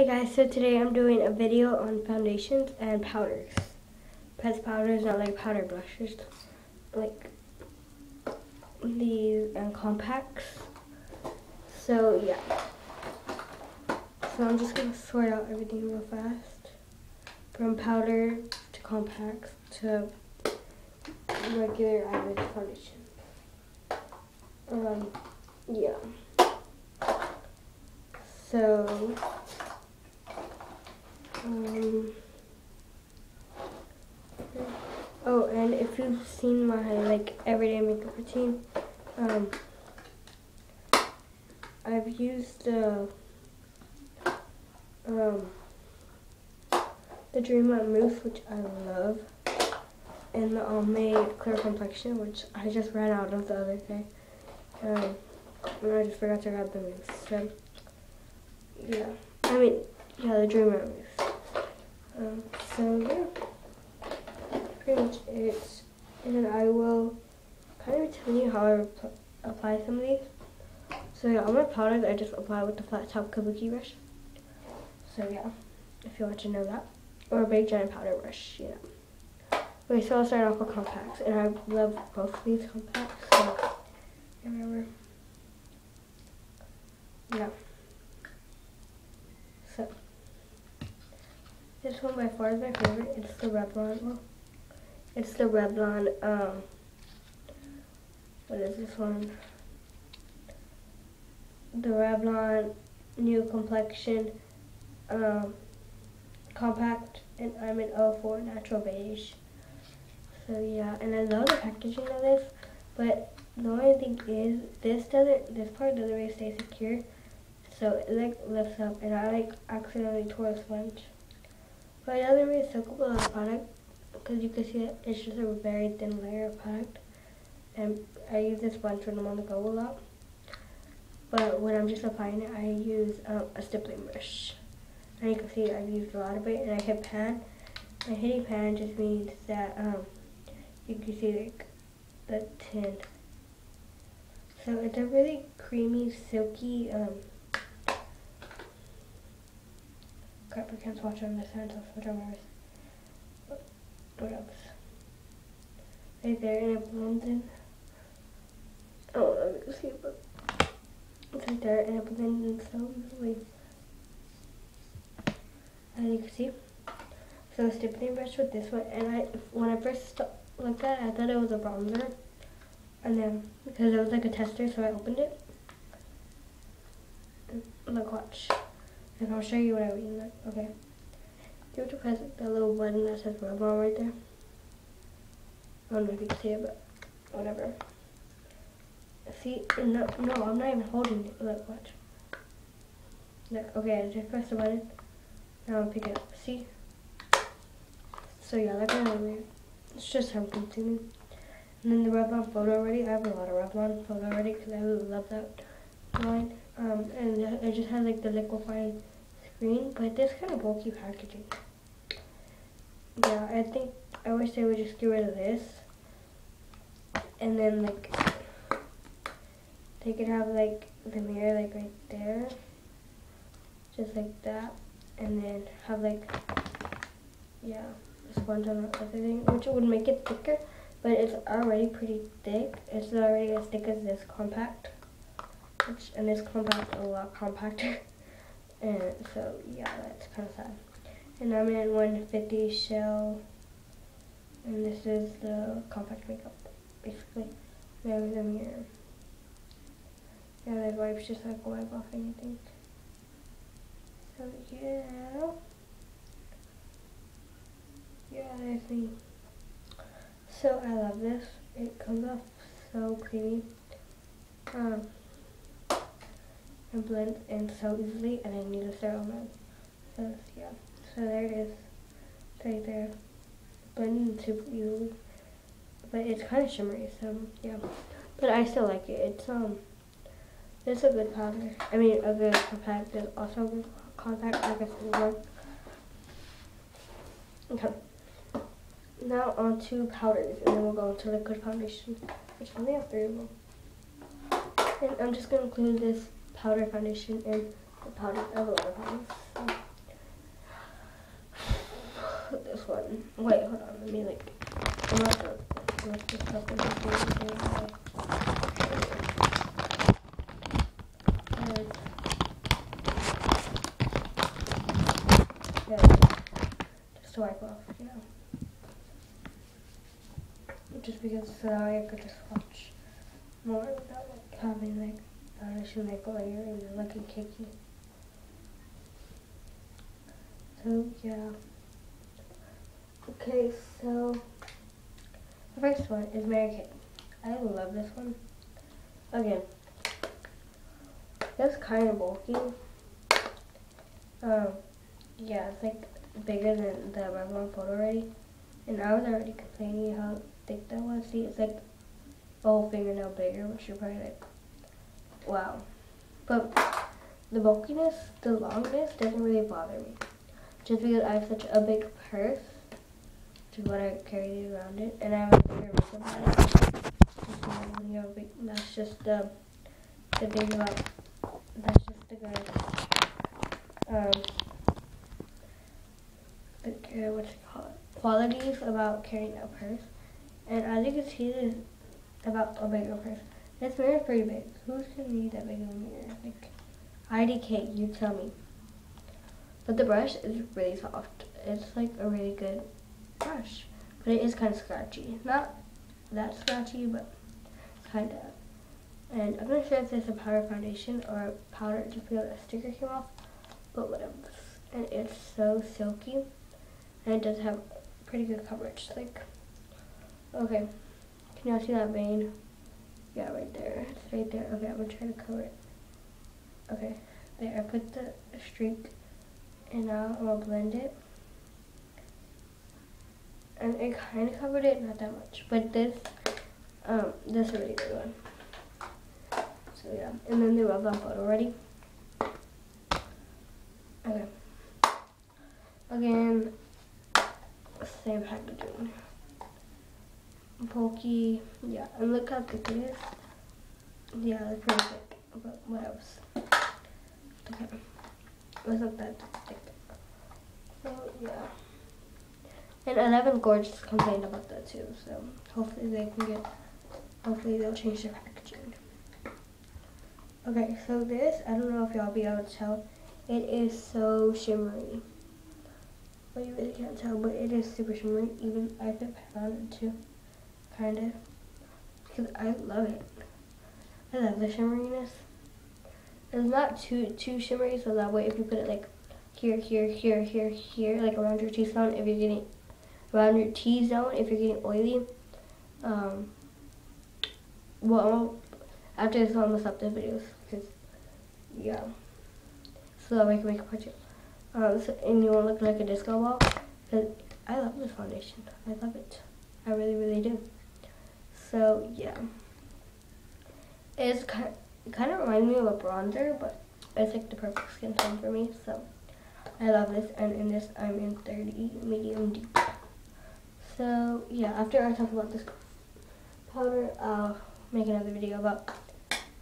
Hey guys, so today I'm doing a video on foundations and powders. Press powders, not like powder blushes, like these and compacts. So yeah. So I'm just gonna sort out everything real fast. From powder to compacts to regular average foundation. Um, yeah. So um, oh, and if you've seen my like everyday makeup routine, um, I've used the um, the Dream On Mousse, which I love, and the Almay Clear Complexion, which I just ran out of the other day. Um, and I just forgot to grab the mousse. So, yeah. I mean, yeah, the Dream On Mousse. Um, so yeah, pretty much it. And then I will kind of tell you how I apply some of these. So yeah, all my powders I just apply with the flat top kabuki brush. So yeah, if you want to know that. Or a big giant powder brush, you know. Okay, so I'll start off with compacts. And I love both of these compacts. So remember. Yeah. So this one by far is my favorite. It's the Revlon. Well, it's the Revlon. Um, what is this one? The Revlon New Complexion um, Compact, and I'm in 04 Natural Beige. So yeah, and I love the packaging of this, but the only thing is this doesn't, this part doesn't really stay secure. So it like lifts up, and I like accidentally tore a sponge. But it doesn't really soak up a lot of product because you can see it, it's just a very thin layer of product. And I use this sponge when I'm on the go a lot. But when I'm just applying it, I use um, a stippling brush. And you can see I've used a lot of it and I hit pan. And hitting pan just means that um, you can see like the tin. So it's a really creamy, silky um, I can't watch on hand, so switch on What, else? Right there, and it blends in. Oh, let me see, but it's right there, it in so easily. As you can see. So the stippling brush with this one, and I, when I first looked at it, I thought it was a bronzer. And then, because it was like a tester, so I opened it. look, watch. And I'll show you what I mean. Okay. You have to press the little button that says Revlon right there. I don't know if you can see it, but whatever. See, no, no, I'm not even holding it. Look, watch. Look, okay, I just press the button. Now I'll pick it up. See? So yeah, that's kind of weird. It's just time consuming. And then the Revlon PhotoReady. I have a lot of Revlon PhotoReady because I really love that line. Um, and it just has like the liquefying screen, but this kind of bulky packaging. Yeah, I think I wish they would just get rid of this. And then like they could have like the mirror like right there. Just like that. And then have like yeah, a sponge on the other thing, which would make it thicker, but it's already pretty thick. It's already as thick as this compact. Which, and this compact a lot compacter. And so, yeah, that's kind of sad. And I'm in 150 shell. And this is the compact makeup, basically. There's a mirror. Yeah, the wipes just like wipe off anything. So, yeah. Yeah, there's me. So, I love this. It comes off so creamy. Um, and blend in so easily and I need a sterile So yeah, so there it is, right there, blending super easily, but it's kind of shimmery, so yeah, but I still like it. It's um, it's a good powder. I mean, a good compact. It's also a good compact. I guess it work. Okay. Now on to powders, and then we'll go into liquid foundation, which only have three of them. And I'm just gonna include this powder foundation and the powder of powder. This one. Wait, hold on. Let me like. I'm gonna this up Just to wipe off, you know just because so I could just watch more without like having like foundation like layer and then looking cakey. So yeah. Okay, so the first one is Mary Kay. I love this one. Again, it's kind of bulky. Um, yeah, it's like bigger than the Revlon PhotoReady. And I was already complaining how thick that was. See, it's like a whole fingernail bigger, which you're probably like, wow. But the bulkiness, the longness doesn't really bother me. Just because I have such a big purse, is what I carry around it, and I have a bigger makeup bag. That's just the, the big, like, that's just the good, um, the, uh, what you call it, qualities about carrying a purse. And as you can see, this about a bigger purse. This mirror is pretty big. Who's gonna need that big of a mirror? Like, IDK, you tell me. But the brush is really soft. It's like a really good brush. But it is kind of scratchy. Not that scratchy, but kind of. And I'm not sure if there's a powder foundation or powder to feel that sticker came off. But whatever. And it's so silky. And it does have pretty good coverage. Like, okay. Can y'all see that vein? Yeah, right there. It's right there. Okay, I'm gonna try to cover it. Okay, there. I put the streak and now I'm gonna blend it. And it kind of covered it, not that much. But this, um, this is a really good one. So yeah, and then the Revlon photo ready. Okay. Again, same packaging. Bulky, yeah, and look how thick it is. Yeah, it's pretty thick, but what else? Okay, it wasn't that thick. So yeah. And Eleven Gorgeous complained about that too, so hopefully they can get, hopefully they'll change their packaging. Okay, so this, I don't know if y'all be able to tell, it is so shimmery. But you really can't tell, but it is super shimmery. Even I pat on it too, kind of, because I love it. I love the shimmeriness. It's not too too shimmery, so that way if you put it like here, here, here, here, here, like around your T-zone, if you're getting around your T-zone, if you're getting oily, um, well, after this, I'm gonna stop the videos because, yeah, so that way I can make a picture. Um, so, and you won't look like a disco ball. Cause I love this foundation. I love it. I really, really do. So yeah, it's kind. It kind of reminds me of a bronzer, but it's like the perfect skin tone for me. So I love this, and in this I'm in 30 medium deep. So yeah, after I talk about this powder, I'll make another video about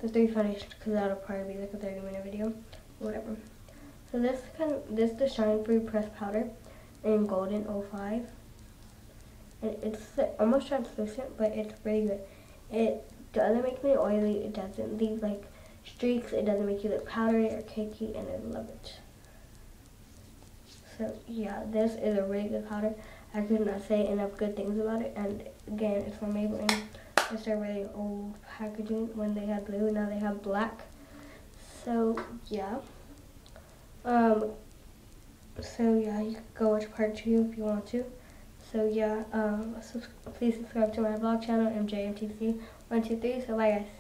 the three foundations because that'll probably be like a 30 minute video, whatever. So this kind of, this the Shine Free Press Powder in Golden 05. And it's almost translucent, but it's really good. It doesn't make me oily. It doesn't leave like streaks. It doesn't make you look powdery or cakey, and I love it. So yeah, this is a really good powder. I could not say enough good things about it. And again, it's from Maybelline. It's a really old packaging. When they had blue, now they have black. So yeah. Um. So yeah, you can go watch part two if you want to. So yeah, um, please subscribe to my vlog channel, MJMTZ123. So bye guys.